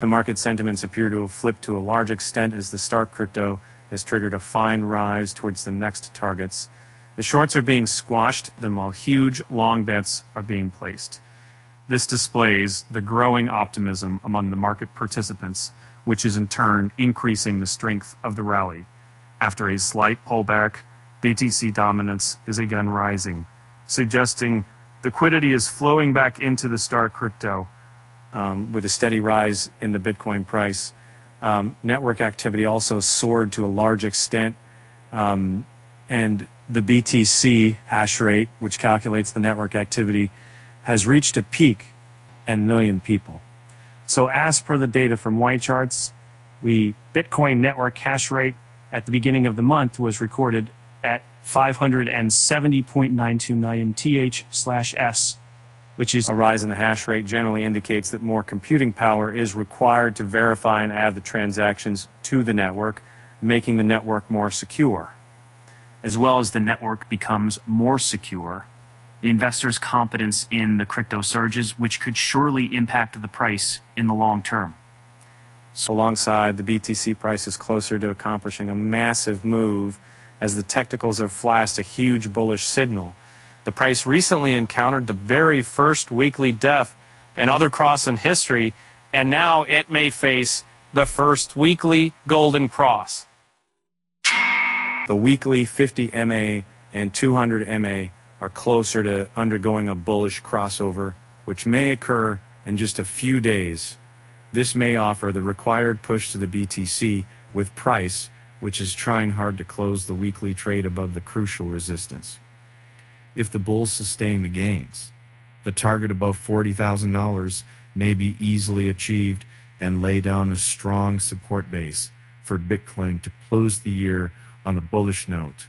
The market sentiments appear to have flipped to a large extent as the Stark crypto has triggered a fine rise towards the next targets. The shorts are being squashed, then while huge long bets are being placed. This displays the growing optimism among the market participants, which is in turn increasing the strength of the rally. After a slight pullback, BTC dominance is again rising, suggesting liquidity is flowing back into the Stark crypto um, with a steady rise in the Bitcoin price. Um, network activity also soared to a large extent, um, and the BTC hash rate, which calculates the network activity, has reached a peak and million people. So as per the data from White the Bitcoin network hash rate at the beginning of the month was recorded at 570.92 million TH slash S which is a rise in the hash rate generally indicates that more computing power is required to verify and add the transactions to the network, making the network more secure. As well as the network becomes more secure, the investor's confidence in the crypto surges, which could surely impact the price in the long term. So alongside, the BTC price is closer to accomplishing a massive move as the technicals have flashed a huge bullish signal the price recently encountered the very first weekly depth and other cross in history, and now it may face the first weekly golden cross. The weekly 50 MA and 200 MA are closer to undergoing a bullish crossover, which may occur in just a few days. This may offer the required push to the BTC with price, which is trying hard to close the weekly trade above the crucial resistance if the bulls sustain the gains. The target above $40,000 may be easily achieved and lay down a strong support base for Bitcoin to close the year on a bullish note.